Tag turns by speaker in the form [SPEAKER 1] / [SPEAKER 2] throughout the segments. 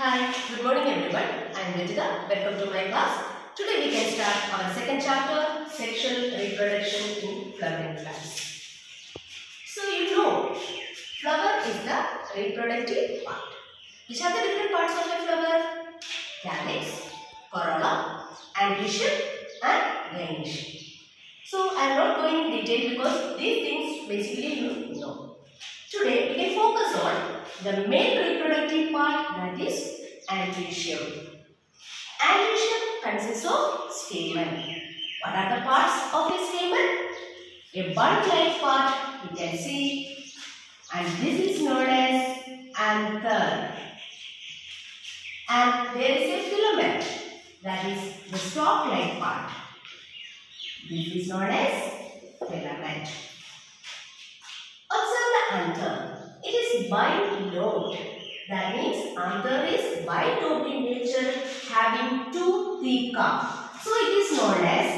[SPEAKER 1] Hi, good morning everyone. I am Regitha. Welcome to my class. Today we can start our second chapter, sexual reproduction in flowering plants. So you know, flower is the reproductive part. Which are the different parts of a flower? Calyx, corolla, androecium and gynoecium. So I am not going in detail because these things basically you know. Today we can focus on the main reproductive part that is androecium. Androecium consists of stamen. What are the parts of a stamen? A bud-like part you can see and this is known as anther. And there is a filament that is the stalk-like part. This is known as filament. Observe the anther. It is bilobed. That means anther is bilobed in nature having two thick theca. So it is known as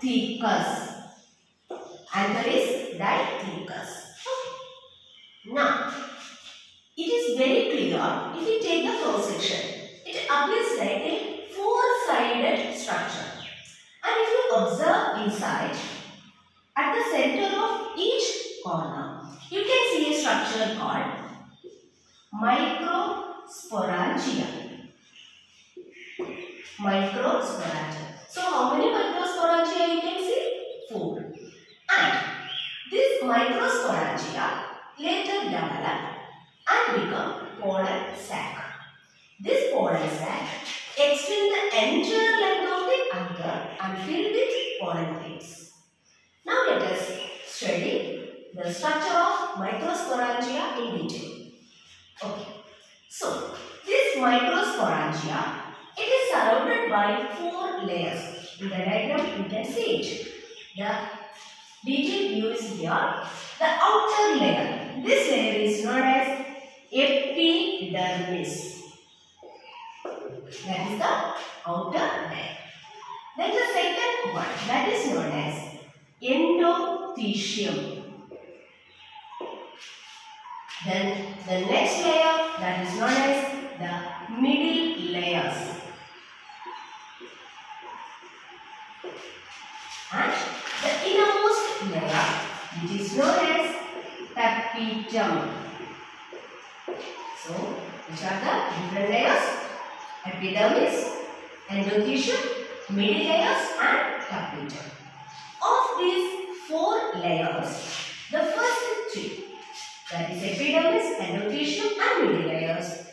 [SPEAKER 1] dithecous. Anther is dithecous. Now, it is very clear if we take the cross section. It appears like a four-sided structure. And if you observe inside, at the center of each corner, you can see a structure called microsporangia. Microsporangia. So, how many microsporangia you can see? Four. And this microsporangia later develop and become pollen sac. This pollen sac extend the entire length of the anther and fill with pollen grains. Now let us study the structure of microsporangia in detail. Okay. So, this microsporangia, it is surrounded by four layers. In the diagram, you can see it. The detailed view is here. The outer layer. This layer is known as epidermis. That is the outer layer. Then the second one, that is known as endothecium. Then the next layer that is known as the middle layers. And the innermost layer which is known as tapetum. So, which are the different layers? Epidermis, endothecium, middle layers and tapetum. Of these four layers, the first three that is epidermis, endothecium and middle layers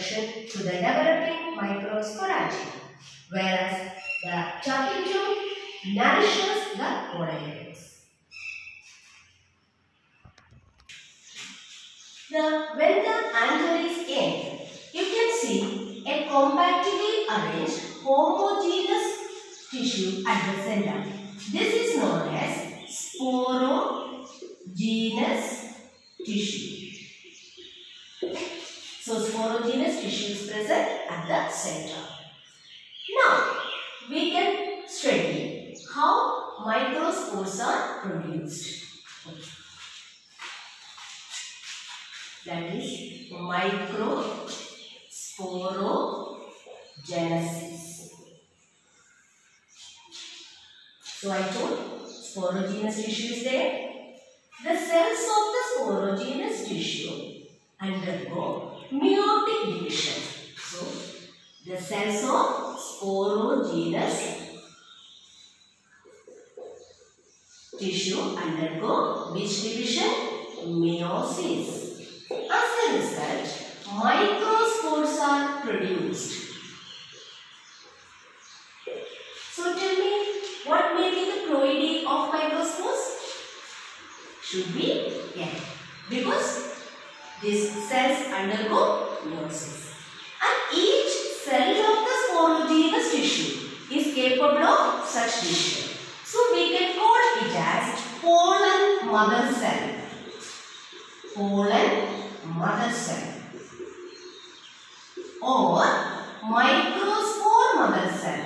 [SPEAKER 1] to the developing microsporangia whereas the tapetum nourishes the grains. The, when the anther is in, you can see a compactly arranged homogeneous tissue at the center. This is known as sporogenous tissue. The center. Now, we can study how microspores are produced. That is microsporogenesis. So I told sporogenous tissue is there. The cells of the sporogenous tissue undergo meiotic division. So the cells of sporogenous tissue undergo which division? Meiosis. As a result, microspores are produced. So tell me, what may be the ploidy of microspores? Should be N. Because these cells undergo meiosis. And each cell of the sporogenous tissue is capable of. So we can call it as pollen mother cell. Pollen mother cell. Or microspore mother cell.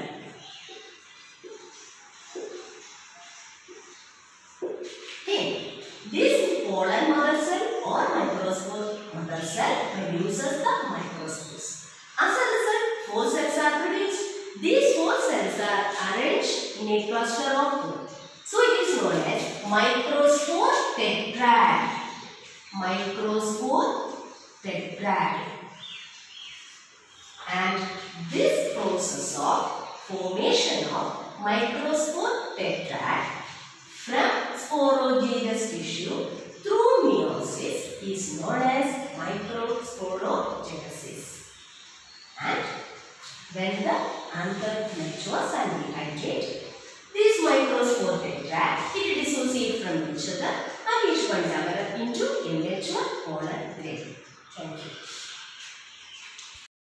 [SPEAKER 1] Okay. This pollen mother cell or microspore mother cell produces the microspores. As a result, four cells are produced. These four cells are arranged in a cluster of four. So it is known as microspore tetrad. Microspore tetrad. And this process of formation of microspore tetrad from sporogenous tissue through meiosis is known as microsporogenesis. And when the anther matures and these microspore tetrad it dissociate from each other and each one develop into immature pollen grain. Thank you.